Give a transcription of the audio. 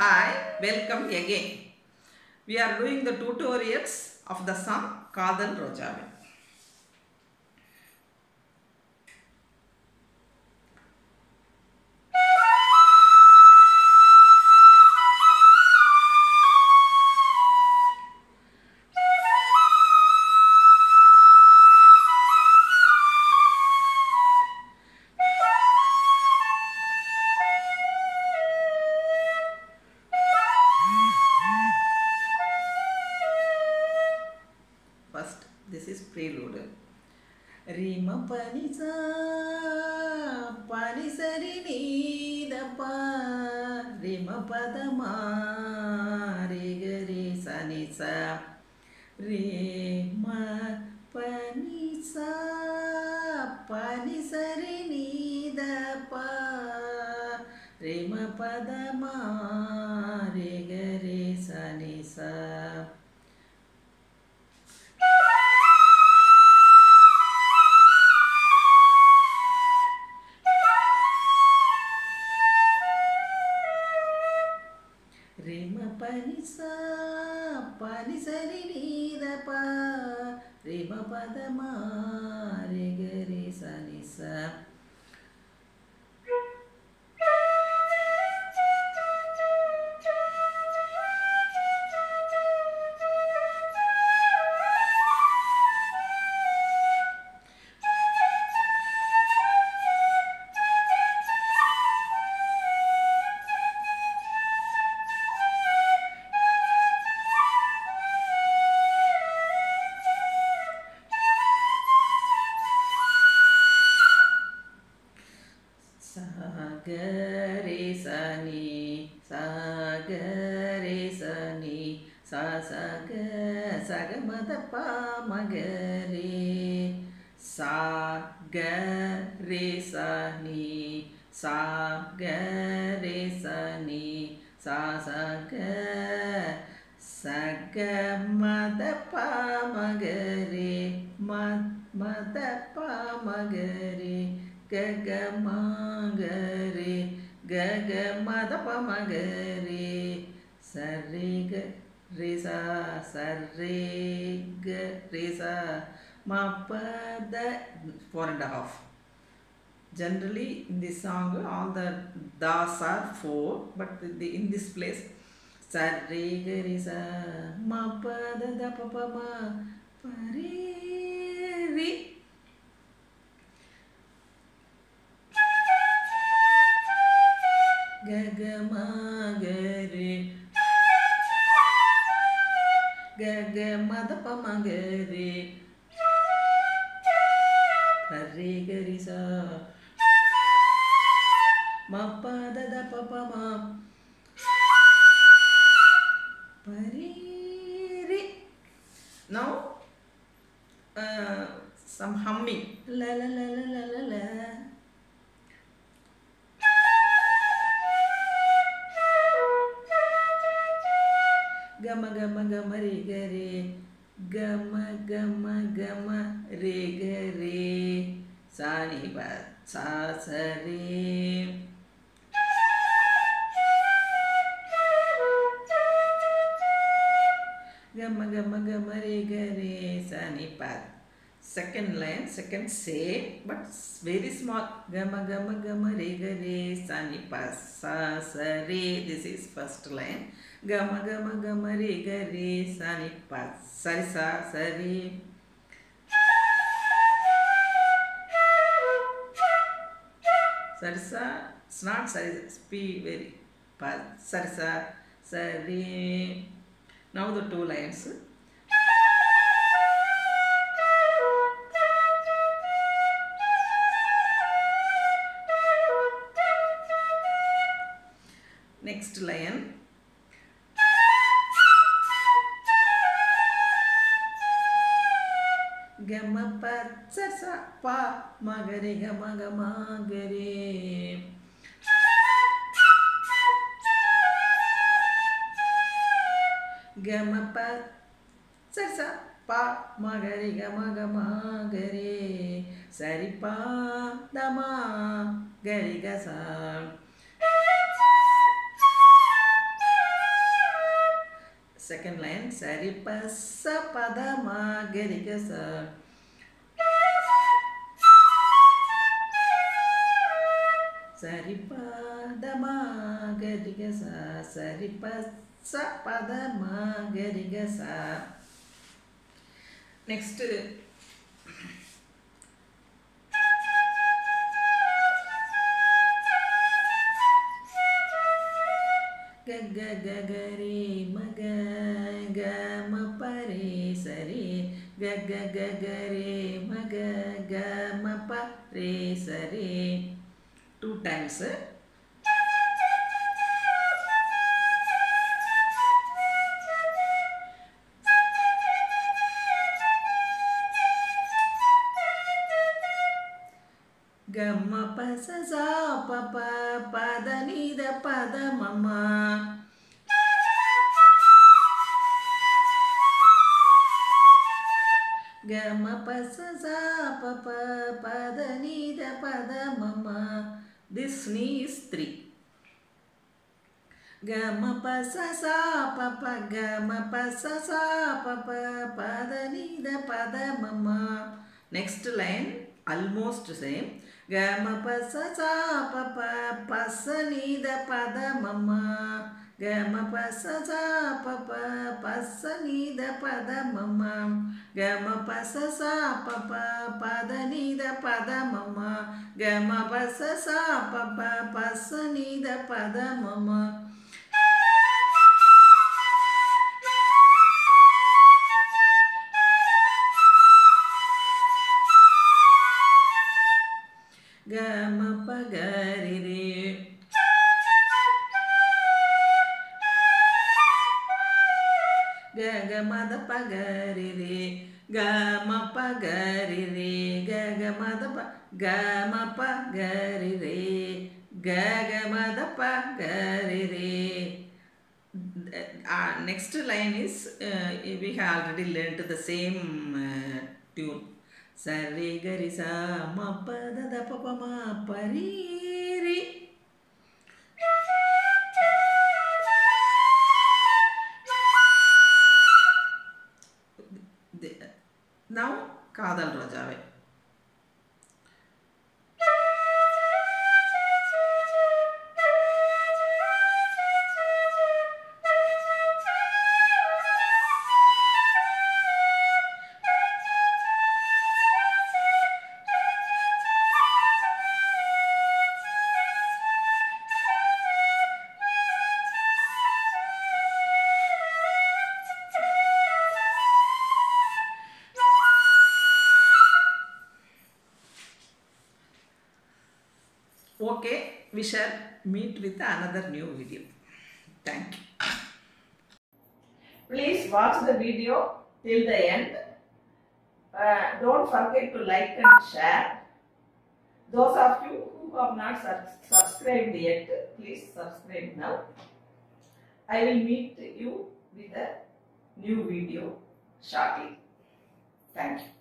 Hi, welcome again. We are doing the tutorials of the song Kadhal Rojave. this is prelude. रीम सरी पनिसरि नीदप रीम पदमा रे गरे सनिसा रीम पनिसा पनिसरि नीदप रीम पदमा रे गरे Sanisha other re sa ni sa ga re sa ni sa sa ga sa ga ma da pa ma ga re sa ga re sa ni sa ga re sa ni sa sa ga sa ga ma da pa ma ga re ma ma da pa ma ga re கக மாகரே கக மதப மகரே சரே க ரிசா சரே க ரிசா மபத four and half generally in this song all the das are four but the, in this place sa re ga re sa ma pa da da pa pa ma pa re re ga ga ma ga re ga ga ma da pa ma ga re pa re gari sa Gama gama gama re ga re. Gama gama gama re ga re. Sa ni ba sa sa re. Gama gama gama re ga re sa pa. Second line, second say, but very small. Gama gama gama re ga re sa ni pa sa sa re. This is first line. Gama gama gama re ga re sa ni pa sa sa sa re. Sarsa, it's not sari, P very pa, sarsa. Now the two lines. Next line. Gama pa sarsa pa magare gama gama gare. Gama pa sarsa pa magare gama gama gare. Sari pa dama gare gasa. second line saripa sapada magarika sa saripa dama garika sa saripa sapada magarika sa next ga ga ga ga ಪರೇ ಸರಿ, ಗಗ ಗ ರೇ, ಮಗ ಗ ಮ ಪ ರೇ ಸರಿ. ಟೂ ಟೈಮ್ಸ್ ಗಮ ಪ ಸ ಪ ಪ, ಪದ ನಿದ ಪದ ಮಮ sa da ni da da this ni 3 ga ma pa sa sa pa pa pa sa sa pa pa pa da ni da da next line almost same. ga ma pa sa sa pa pa pa sa da da గమ పస సా పప పస నిద పద మమ గమ పస సా పప పద నిద పద మమ గమ పస సా పప పస నిద పద మమ ಮದ ಪಗರಿ ರೇ ಗ ಮ ಪ ಗರಿ ರೇ ಗ ಗ ಮದ ಪ ಗ ಮ ಪ ಗರಿ ರೇ ಗ ಗ ಮದ ಪ ಗರಿ ರೇ uh, next line is uh, we have already learnt the same uh, tune. sa re ga ri sa ma Radal Okay, we shall meet with another new video. Thank you. Please watch the video till the end. Uh, don't forget to like and share. Those of you who have not subscribed yet, please subscribe now. I will meet you with a new video shortly. Thank you.